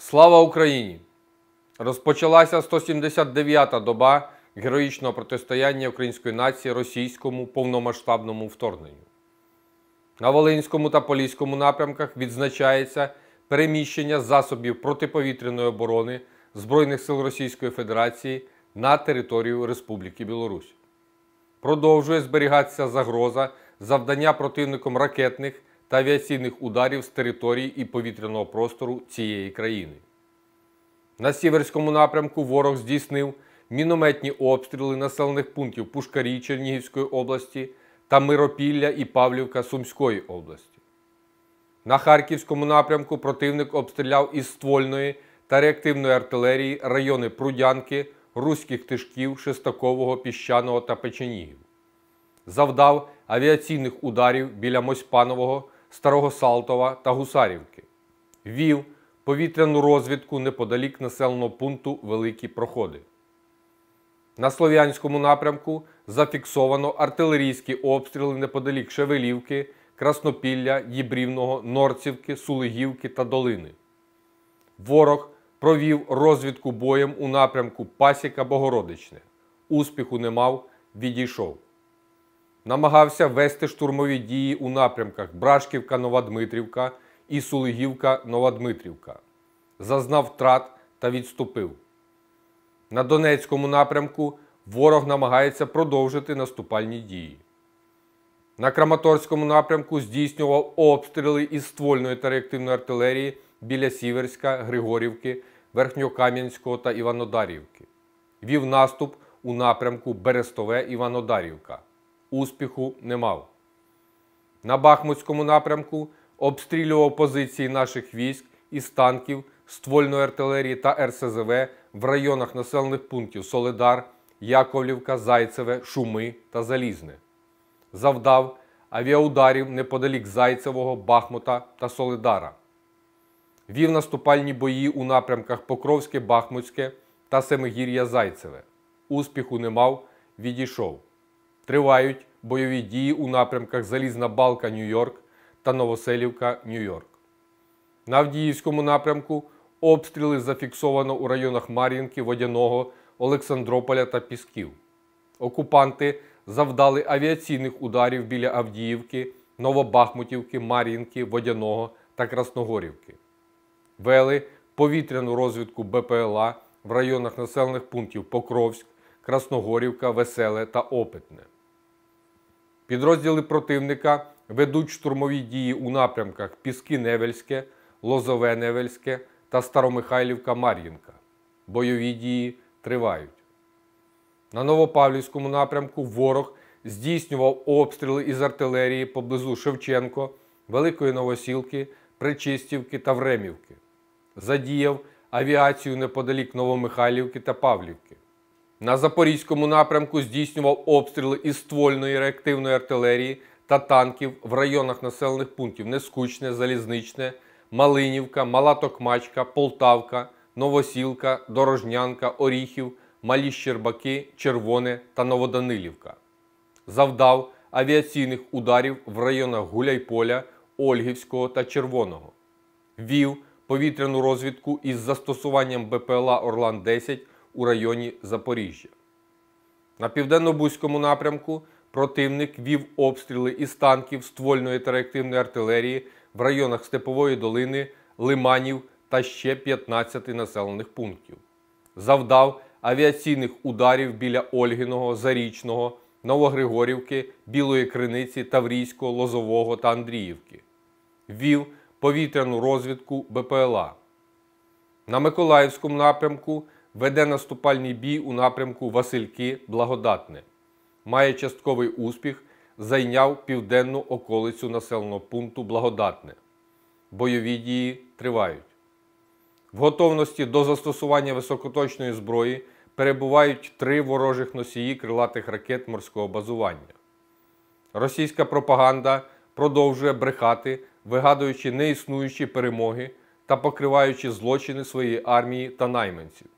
Слава Україні! Розпочалася 179-та доба героїчного протистояння української нації російському повномасштабному вторгненню. На Волинському та Поліському напрямках відзначається переміщення засобів протиповітряної оборони Збройних сил Російської Федерації на територію Республіки Білорусь. Продовжує зберігатися загроза завдання противником ракетних та авіаційних ударів з території і повітряного простору цієї країни. На Сіверському напрямку ворог здійснив мінометні обстріли населених пунктів Пушкарі Чернігівської області та Миропілля і Павлівка Сумської області. На Харківському напрямку противник обстріляв із ствольної та реактивної артилерії райони Прудянки, Руських Тишків, Шестакового, Піщаного та Печенігів. Завдав авіаційних ударів біля Мосьпанового, Старого Салтова та Гусарівки. Вів повітряну розвідку неподалік населеного пункту Великі Проходи. На Слов'янському напрямку зафіксовано артилерійські обстріли неподалік Шевелівки, Краснопілля, Дібрівного, Норцівки, Сулигівки та Долини. Ворог провів розвідку боєм у напрямку Пасіка Богородичне. Успіху не мав, відійшов. Намагався вести штурмові дії у напрямках Брашківка Новодмитрівка і Сулигівка Новодмитрівка. Зазнав втрат та відступив. На Донецькому напрямку ворог намагається продовжити наступальні дії. На Краматорському напрямку здійснював обстріли із ствольної та реактивної артилерії біля Сіверська, Григорівки, Верхньокам'янського та Іванодарівки. Вів наступ у напрямку Берестове Іванодарівка. Успіху не мав. На Бахмутському напрямку обстрілював позиції наших військ із танків, ствольної артилерії та РСЗВ в районах населених пунктів Соледар, Яковлівка, Зайцеве, Шуми та Залізне. Завдав авіаударів неподалік Зайцевого, Бахмута та Соледара. Вів наступальні бої у напрямках Покровське, Бахмутське та Семигір'я Зайцеве. Успіху не мав, відійшов. Тривають бойові дії у напрямках Залізна Балка, Нью-Йорк та Новоселівка, Нью-Йорк. На Авдіївському напрямку обстріли зафіксовано у районах Мар'їнки, Водяного, Олександрополя та Пісків. Окупанти завдали авіаційних ударів біля Авдіївки, Новобахмутівки, Мар'їнки, Водяного та Красногорівки. Вели повітряну розвідку БПЛА в районах населених пунктів Покровськ, Красногорівка, Веселе та Опитне. Підрозділи противника ведуть штурмові дії у напрямках Піски-Невельське, Лозове-Невельське та Старомихайлівка-Мар'їнка. Бойові дії тривають. На Новопавлівському напрямку ворог здійснював обстріли із артилерії поблизу Шевченко, Великої Новосілки, Причистівки та Времівки. Задіяв авіацію неподалік Новомихайлівки та Павлівки. На Запорізькому напрямку здійснював обстріли із ствольної реактивної артилерії та танків в районах населених пунктів Нескучне, Залізничне, Малинівка, Мала Токмачка, Полтавка, Новосілка, Дорожнянка, Оріхів, Малі Щербаки, Червоне та Новоданилівка. Завдав авіаційних ударів в районах Гуляйполя, Ольгівського та Червоного. Вів повітряну розвідку із застосуванням БПЛА Орлан-10 у районі Запоріжжя. На південно-бузькому напрямку противник вів обстріли із танків ствольної та реактивної артилерії в районах Степової долини, Лиманів та ще 15 населених пунктів. Завдав авіаційних ударів біля Ольгиного, Зарічного, Новогригорівки, Білої Криниці, Таврійського, Лозового та Андріївки. Вів повітряну розвідку БПЛА. На Миколаївському напрямку веде наступальний бій у напрямку Васильки Благодатне. Має частковий успіх, зайняв південну околицю населеного пункту Благодатне. Бойові дії тривають. В готовності до застосування високоточної зброї перебувають три ворожих носії крилатих ракет морського базування. Російська пропаганда продовжує брехати, вигадуючи неіснуючі перемоги та покриваючи злочини своєї армії та найманців.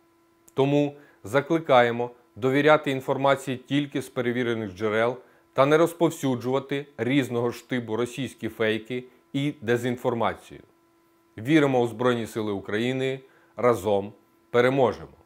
Тому закликаємо довіряти інформації тільки з перевірених джерел та не розповсюджувати різного штибу російські фейки і дезінформацію. Віримо у Збройні Сили України. разом переможемо!